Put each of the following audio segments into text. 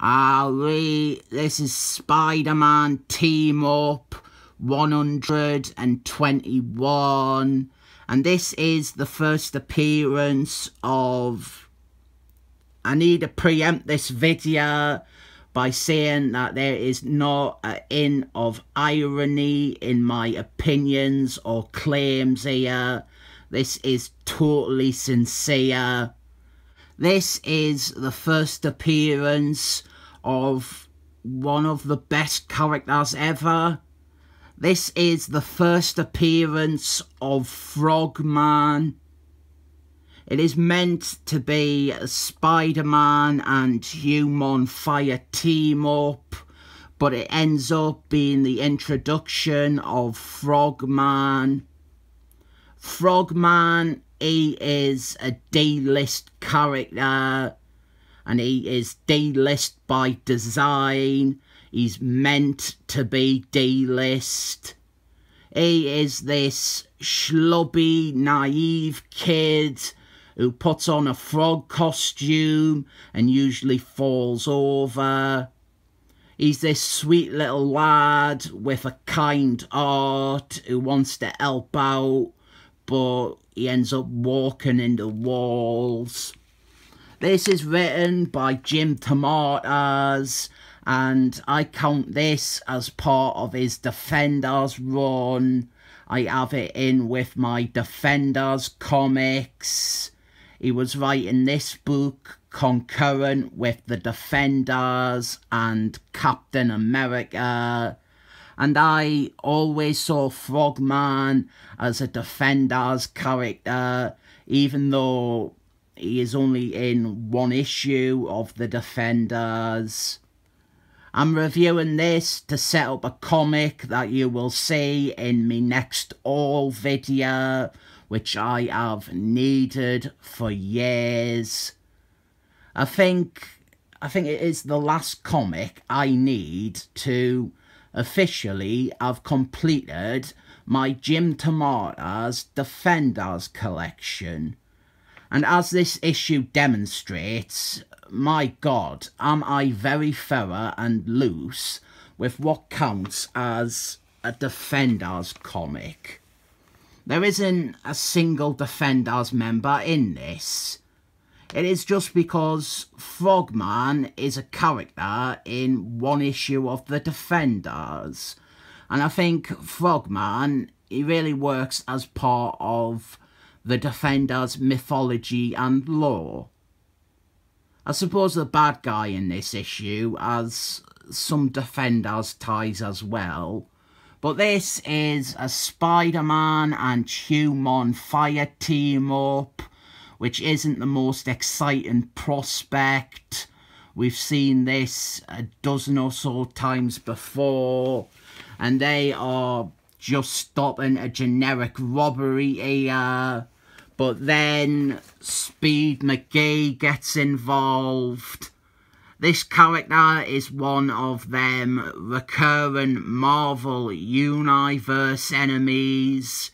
Ali, this is Spider-Man Team Up 121 and this is the first appearance of I need to preempt this video by saying that there is not an in of irony in my opinions or claims here. This is totally sincere. This is the first appearance of one of the best characters ever. This is the first appearance of Frogman. It is meant to be Spider-Man and Human Fire team up, but it ends up being the introduction of Frogman. Frogman he is a D-list character and he is D-list by design. He's meant to be D-list. He is this schlubby, naive kid who puts on a frog costume and usually falls over. He's this sweet little lad with a kind heart who wants to help out but he ends up walking into walls. This is written by J.M. DeMatteis, and I count this as part of his Defenders run. I have it in with my Defenders comics. He was writing this book concurrent with the Defenders and Captain America and I always saw Frogman as a Defenders character, even though he is only in one issue of the Defenders. I'm reviewing this to set up a comic that you will see in my next all video, which I have needed for years. I think I think it is the last comic I need to officially I've completed my J.M. DeMatteis Defenders collection. And as this issue demonstrates, my god, am I very thorough and loose with what counts as a Defenders comic. There isn't a single Defenders member in this. It is just because Frogman is a character in one issue of The Defenders. And I think Frogman, he really works as part of the Defenders mythology and lore. I suppose the bad guy in this issue has some Defenders ties as well. But this is a Spider-Man and Human Fire team up which isn't the most exciting prospect. We've seen this a dozen or so times before, and they are just stopping a generic robbery here. But then Speed McGee gets involved. This character is one of them recurring Marvel Universe enemies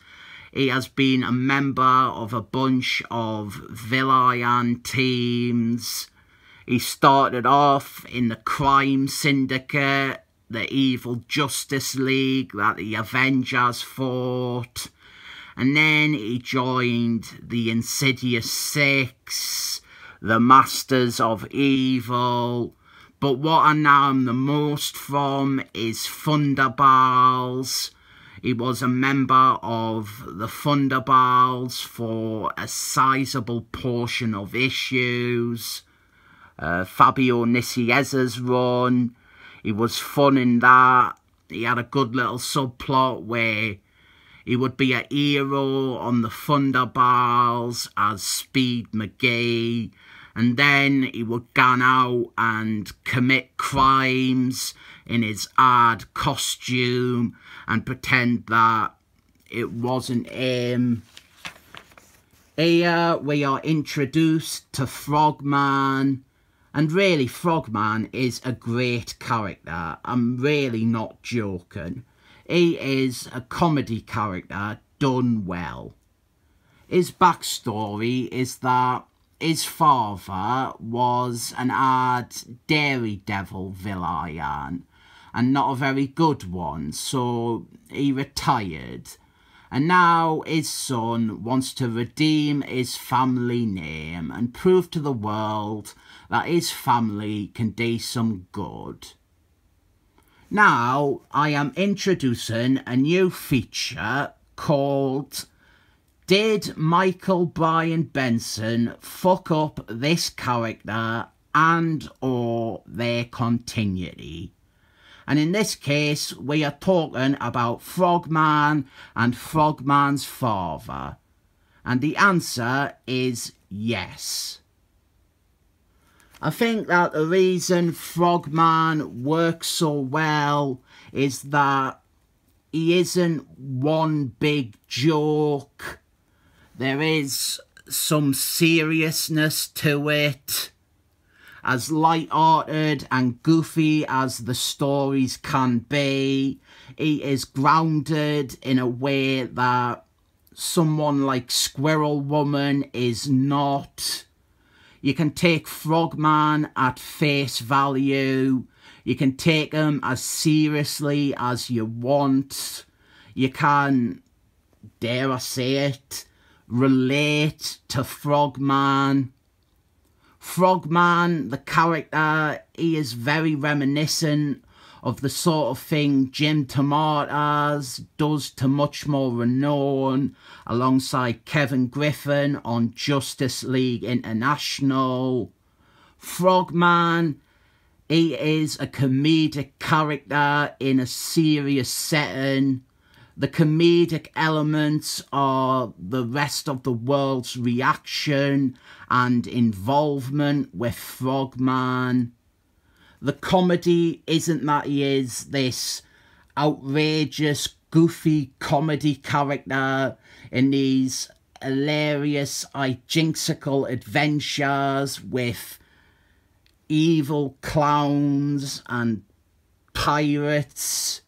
he has been a member of a bunch of villain teams. He started off in the Crime Syndicate, the Evil Justice League that the Avengers fought. And then he joined the Insidious Six, the Masters of Evil. But what I know him the most from is Thunderbolts. he was a member of the Thunderbolts for a sizable portion of issues. Uh, Fabian Nicieza's run. He was fun in that. He had a good little subplot where he would be a hero on the Thunderbolts as Speed McGee. And then he would go out and commit crimes in his hard costume and pretend that it wasn't him. Here we are introduced to Frogman. And really, Frogman is a great character. I'm really not joking. He is a comedy character done well. His backstory is that his father was an hard Daredevil villain and not a very good one, so he retired. And now his son wants to redeem his family name and prove to the world that his family can do some good. Now I am introducing a new feature called Did Michael Brian Benson fuck up this character and or their continuity? And in this case, we are talking about Frogman and Frogman's father. And the answer is yes. I think that the reason Frogman works so well is that he isn't one big joke. There is some seriousness to it. As light-hearted and goofy as the stories can be, he is grounded in a way that someone like Squirrel Woman is not. You can take Frogman at face value. You can take him as seriously as you want. You can, dare I say it, relate to Frogman. Frogman, the character, he is very reminiscent of the sort of thing J.M. DeMatteis does to much more renown alongside Kevin Griffin on Justice League International. Frogman, he is a comedic character in a serious setting. The comedic elements are the rest of the world's reaction and involvement with Frogman the comedy isn't that he is this outrageous, goofy comedy character in these hilarious, jinxical adventures with evil clowns and pirates.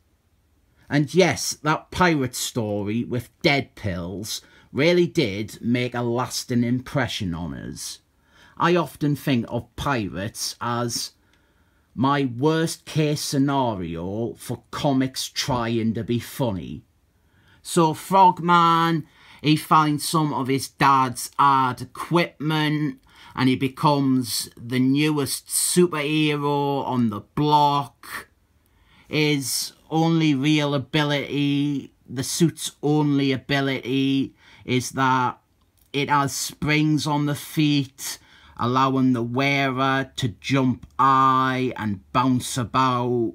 And yes, that pirate story with dead pills really did make a lasting impression on us. I often think of pirates as my worst case scenario for comics trying to be funny. So Frogman, he finds some of his dad's art equipment and he becomes the newest superhero on the block. His only real ability, the suit's only ability, is that it has springs on the feet allowing the wearer to jump high and bounce about.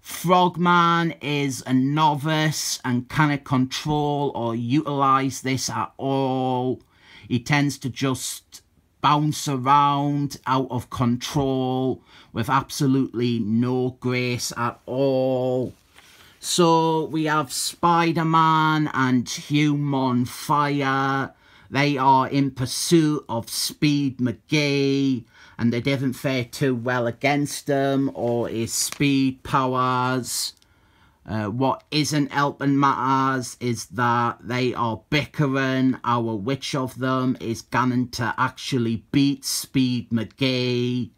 Frogman is a novice and cannot control or utilize this at all. He tends to just bounce around out of control with absolutely no grace at all. So we have Spider-Man and Human Fire they are in pursuit of Speed McGee and they didn't fare too well against them or his speed powers. Uh, what isn't helping matters is that they are bickering over which of them is going to actually beat Speed McGee.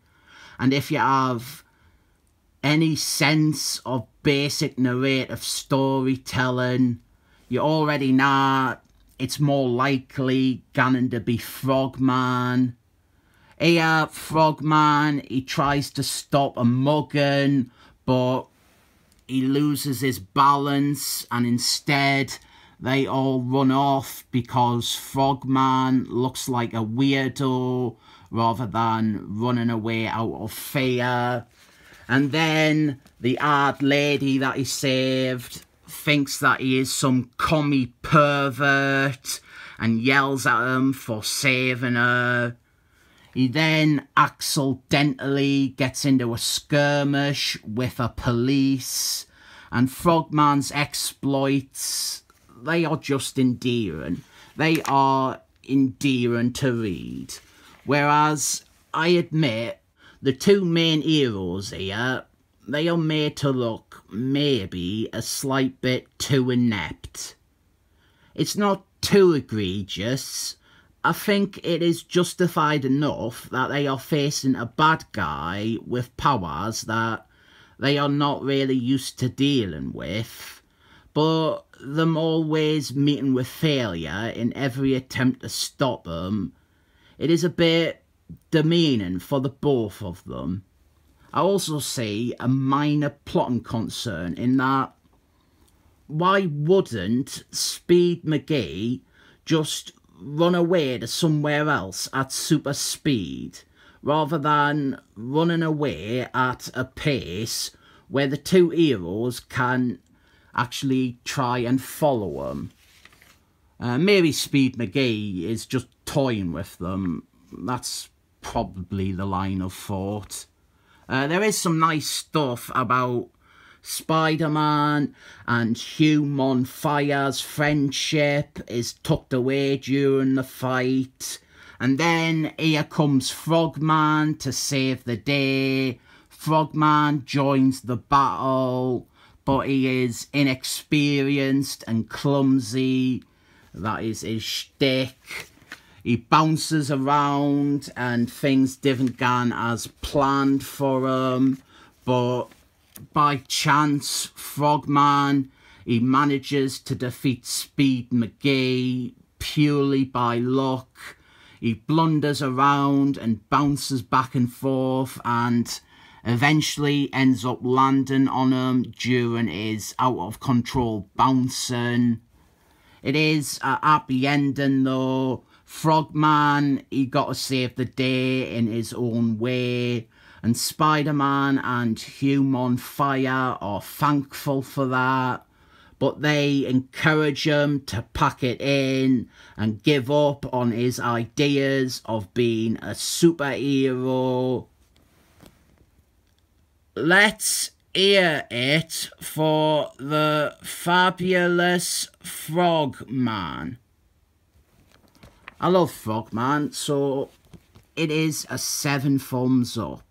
And if you have any sense of basic narrative storytelling, you already know it's more likely Ganon to be Frogman. Here, Frogman, he tries to stop a mugging, but he loses his balance and instead they all run off because Frogman looks like a weirdo rather than running away out of fear. And then the odd lady that he saved thinks that he is some commie pervert and yells at him for saving her. He then accidentally gets into a skirmish with a police and Frogman's exploits, they are just endearing. They are endearing to read. Whereas, I admit, the two main heroes here they are made to look maybe a slight bit too inept. It's not too egregious, I think it is justified enough that they are facing a bad guy with powers that they are not really used to dealing with, but them always meeting with failure in every attempt to stop them, it is a bit demeaning for the both of them. I also see a minor plotting concern in that why wouldn't Speed McGee just run away to somewhere else at super speed rather than running away at a pace where the two heroes can actually try and follow them. Uh, maybe Speed McGee is just toying with them. That's probably the line of thought. Uh, there is some nice stuff about Spider-Man and Hugh Monfire's friendship is tucked away during the fight. And then here comes Frogman to save the day. Frogman joins the battle, but he is inexperienced and clumsy. That is his shtick. He bounces around and things didn't go as planned for him, but by chance, Frogman, he manages to defeat Speed McGee purely by luck. He blunders around and bounces back and forth and eventually ends up landing on him during his out of control bouncing. It is a happy ending though. Frogman, he got to save the day in his own way and Spider-Man and Human Fire are thankful for that, but they encourage him to pack it in and give up on his ideas of being a superhero. Let's hear it for the fabulous Frogman. I love Frogman, so it is a seven thumbs up.